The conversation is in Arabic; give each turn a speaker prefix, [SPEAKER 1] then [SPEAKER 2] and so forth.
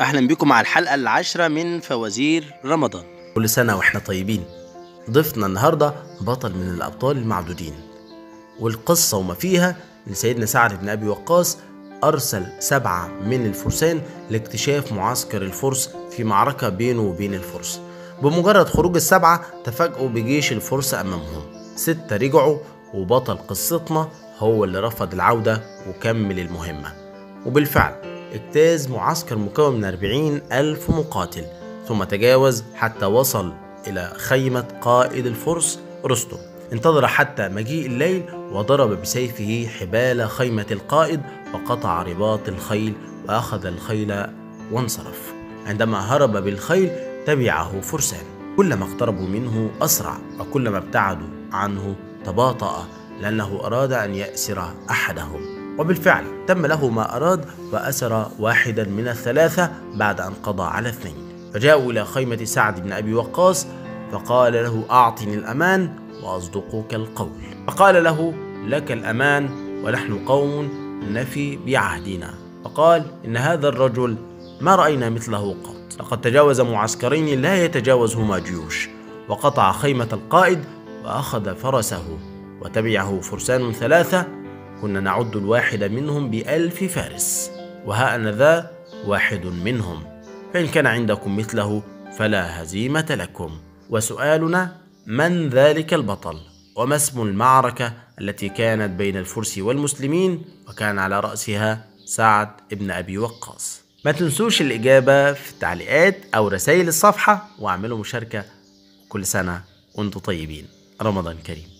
[SPEAKER 1] أهلا بكم مع الحلقة العاشرة من فوازير رمضان.
[SPEAKER 2] كل سنة وإحنا طيبين. ضيفنا النهاردة بطل من الأبطال المعدودين. والقصة وما فيها إن سيدنا سعد بن أبي وقاص أرسل سبعة من الفرسان لاكتشاف معسكر الفرس في معركة بينه وبين الفرس. بمجرد خروج السبعة تفاجئوا بجيش الفرس أمامهم. ستة رجعوا وبطل قصتنا هو اللي رفض العودة وكمل المهمة. وبالفعل اجتاز معسكر مكون من 40 ألف مقاتل ثم تجاوز حتى وصل إلى خيمة قائد الفرس رستم انتظر حتى مجيء الليل وضرب بسيفه حبال خيمة القائد وقطع رباط الخيل وأخذ الخيل وانصرف. عندما هرب بالخيل تبعه فرسان. كلما اقتربوا منه أسرع وكلما ابتعدوا عنه تباطأ لأنه أراد أن يأسر أحدهم. وبالفعل تم له ما أراد وأسر واحدا من الثلاثة بعد أن قضى على اثنين. فجاءوا إلى خيمة سعد بن أبي وقاص فقال له أعطني الأمان وأصدقك القول. فقال له لك الأمان ونحن قوم نفي بعهدنا. فقال إن هذا الرجل ما رأينا مثله قط. لقد تجاوز معسكرين لا يتجاوزهما جيوش. وقطع خيمة القائد وأخذ فرسه وتبعه فرسان ثلاثة كنا نعد الواحد منهم بألف فارس وها ذا واحد منهم. فإن كان عندكم مثله فلا هزيمة لكم. وسؤالنا من ذلك البطل؟ وما اسم المعركة التي كانت بين الفرس والمسلمين؟ وكان على رأسها سعد بن أبي وقاص. ما تنسوش الإجابة في التعليقات أو رسائل الصفحة واعملوا مشاركة كل سنة وأنتم طيبين. رمضان كريم.